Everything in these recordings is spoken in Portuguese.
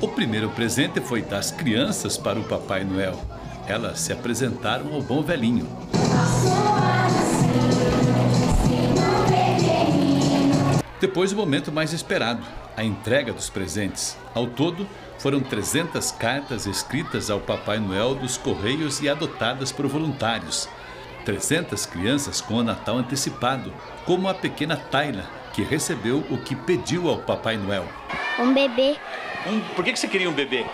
O primeiro presente foi das crianças para o Papai Noel. Elas se apresentaram ao bom velhinho. Depois o momento mais esperado, a entrega dos presentes. Ao todo, foram 300 cartas escritas ao Papai Noel dos Correios e adotadas por voluntários. 300 crianças com o Natal antecipado, como a pequena Tayla, que recebeu o que pediu ao Papai Noel. Um bebê Um, por que, que você queria um bebê?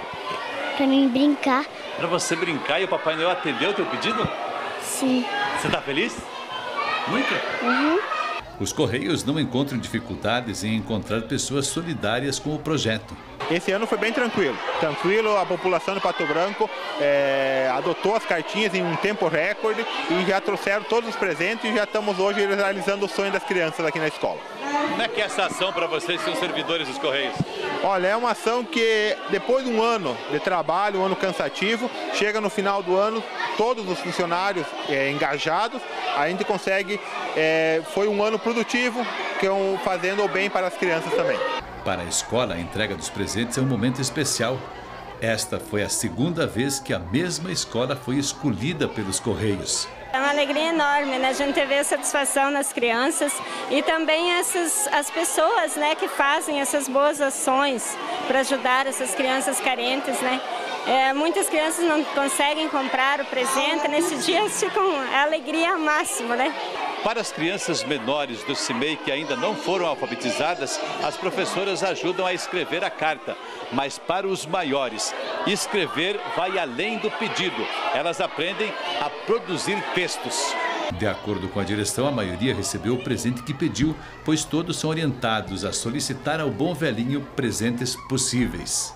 pra mim brincar. Pra você brincar e o Papai Noel atendeu o teu pedido? Sim. Você tá feliz? Muito? Os Correios não encontram dificuldades em encontrar pessoas solidárias com o projeto. Esse ano foi bem tranquilo. Tranquilo, a população de Pato Branco eh, adotou as cartinhas em um tempo recorde e já trouxeram todos os presentes e já estamos hoje realizando o sonho das crianças aqui na escola. Como é que é essa ação para vocês são servidores dos Correios? Olha, é uma ação que depois de um ano de trabalho, um ano cansativo, chega no final do ano, todos os funcionários eh, engajados, a gente consegue, eh, foi um ano produtivo, que é um, fazendo o bem para as crianças também. Para a escola, a entrega dos presentes é um momento especial. Esta foi a segunda vez que a mesma escola foi escolhida pelos Correios. É uma alegria enorme, né? A gente vê a satisfação nas crianças e também essas as pessoas, né, que fazem essas boas ações para ajudar essas crianças carentes, né? É, muitas crianças não conseguem comprar o presente, nesses dias ficam a alegria máxima, né? Para as crianças menores do CIMEI que ainda não foram alfabetizadas, as professoras ajudam a escrever a carta. Mas para os maiores, escrever vai além do pedido. Elas aprendem a produzir textos. De acordo com a direção, a maioria recebeu o presente que pediu, pois todos são orientados a solicitar ao bom velhinho presentes possíveis.